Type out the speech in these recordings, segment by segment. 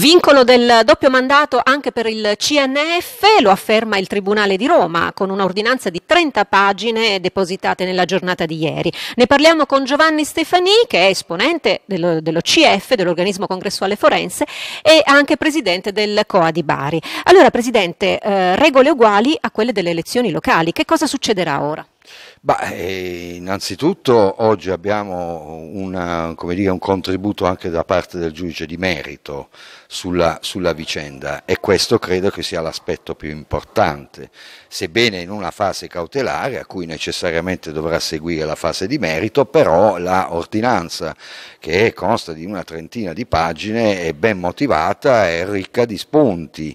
Vincolo del doppio mandato anche per il CNF, lo afferma il Tribunale di Roma con un'ordinanza di 30 pagine depositate nella giornata di ieri. Ne parliamo con Giovanni Stefani, che è esponente dello, dello CF, dell'organismo congressuale forense, e anche presidente del COA di Bari. Allora, Presidente, eh, regole uguali a quelle delle elezioni locali. Che cosa succederà ora? Bah, eh, innanzitutto oggi abbiamo una, dire, un contributo anche da parte del giudice di merito sulla, sulla, vicenda e questo credo che sia l'aspetto più importante, sebbene in una fase cautelare a cui necessariamente dovrà seguire la fase di merito, però la ordinanza che consta di una trentina di pagine è ben motivata, è ricca di spunti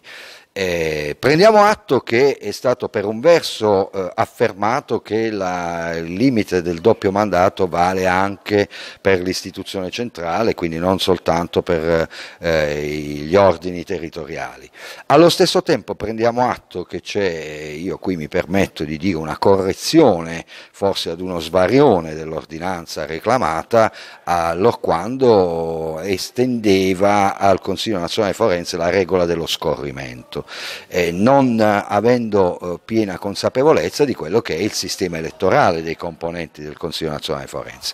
eh, prendiamo atto che è stato per un verso eh, affermato che la, il limite del doppio mandato vale anche per l'istituzione centrale, quindi non soltanto per eh, gli ordini territoriali. Allo stesso tempo prendiamo atto che c'è, io qui mi permetto di dire una correzione, forse ad uno svarione dell'ordinanza reclamata, allorquando estendeva al Consiglio nazionale forense la regola dello scorrimento eh, non avendo eh, piena consapevolezza di quello che è il sistema elettorale dei componenti del Consiglio nazionale forense.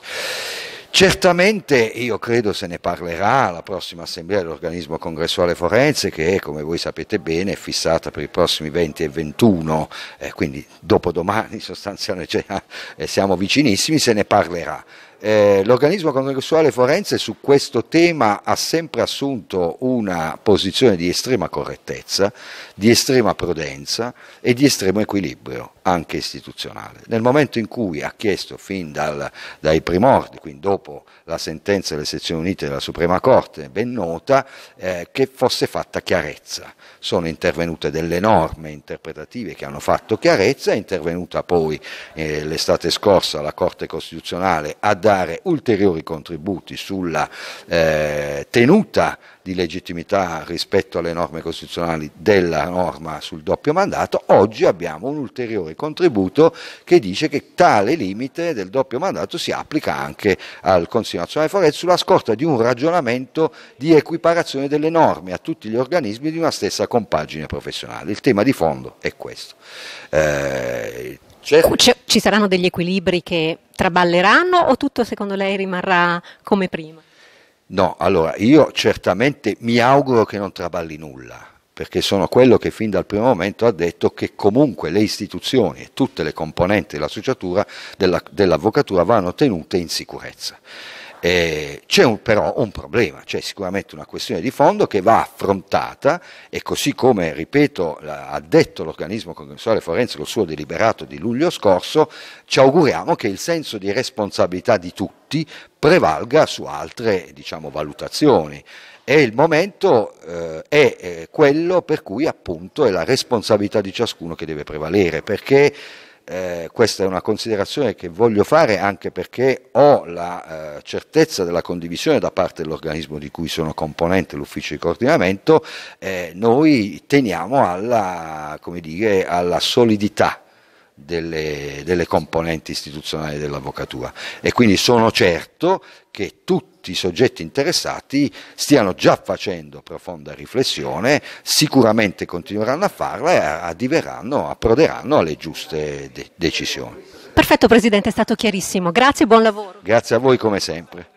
Certamente io credo se ne parlerà alla prossima assemblea dell'organismo congressuale forense che come voi sapete bene è fissata per i prossimi 20 e 21, eh, quindi dopodomani sostanzialmente cioè, siamo vicinissimi, se ne parlerà. Eh, l'organismo congressuale forense su questo tema ha sempre assunto una posizione di estrema correttezza, di estrema prudenza e di estremo equilibrio anche istituzionale. Nel momento in cui ha chiesto fin dal, dai primordi, quindi dopo la sentenza delle sezioni unite della Suprema Corte, ben nota, eh, che fosse fatta chiarezza. Sono intervenute delle norme interpretative che hanno fatto chiarezza, è intervenuta poi eh, l'estate scorsa la Corte Costituzionale a dare ulteriori contributi sulla eh, tenuta di legittimità rispetto alle norme costituzionali della norma sul doppio mandato, oggi abbiamo un ulteriore contributo che dice che tale limite del doppio mandato si applica anche al Consiglio nazionale forense sulla scorta di un ragionamento di equiparazione delle norme a tutti gli organismi di una stessa compagine professionale. Il tema di fondo è questo. Eh, certo. Ci saranno degli equilibri che traballeranno o tutto secondo lei rimarrà come prima? No, allora io certamente mi auguro che non traballi nulla, perché sono quello che fin dal primo momento ha detto che comunque le istituzioni e tutte le componenti dell'associatura della, dell'avvocatura vanno tenute in sicurezza. Eh, c'è un, però un problema, c'è sicuramente una questione di fondo che va affrontata e così come, ripeto, ha detto l'organismo congressuale forense col suo deliberato di luglio scorso, ci auguriamo che il senso di responsabilità di tutti prevalga su altre diciamo, valutazioni. E il momento eh, è eh, quello per cui appunto è la responsabilità di ciascuno che deve prevalere, perché eh, questa è una considerazione che voglio fare anche perché ho la eh, certezza della condivisione da parte dell'organismo di cui sono componente, l'ufficio di coordinamento, eh, noi teniamo alla, dire, alla solidità delle, delle, componenti istituzionali dell'avvocatura e quindi sono certo che tutti i soggetti interessati stiano già facendo profonda riflessione, sicuramente continueranno a farla e addiveranno, approderanno alle giuste de- decisioni. Perfetto Presidente, è stato chiarissimo. Grazie e buon lavoro. Grazie a voi come sempre.